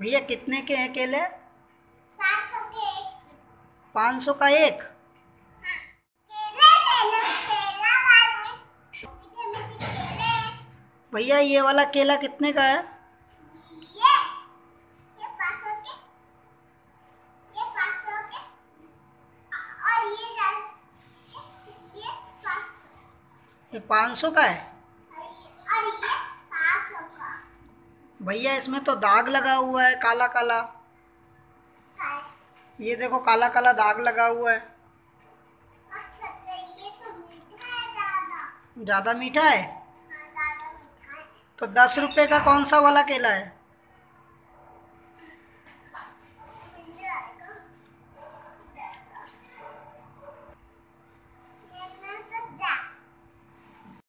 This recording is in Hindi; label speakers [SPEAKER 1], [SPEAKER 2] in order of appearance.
[SPEAKER 1] भैया कितने के हैं केले?
[SPEAKER 2] पाँच सौ के
[SPEAKER 1] पाँच सौ का एक?
[SPEAKER 2] केले
[SPEAKER 1] भैया ये वाला केला कितने का है?
[SPEAKER 2] ये ये के। ये के। और ये ये पाँच सौ
[SPEAKER 1] का है
[SPEAKER 2] और ये और ये पाँच सौ का
[SPEAKER 1] भैया इसमें तो दाग लगा हुआ है काला काला। ये देखो काला काला दाग लगा हुआ है।
[SPEAKER 2] अच्छा ये तो मीठा है ज़्यादा
[SPEAKER 1] ज़्यादा मीठा है?
[SPEAKER 2] हाँ ज़्यादा मीठा है।
[SPEAKER 1] तो दस रुपए का कौन सा वाला केला है?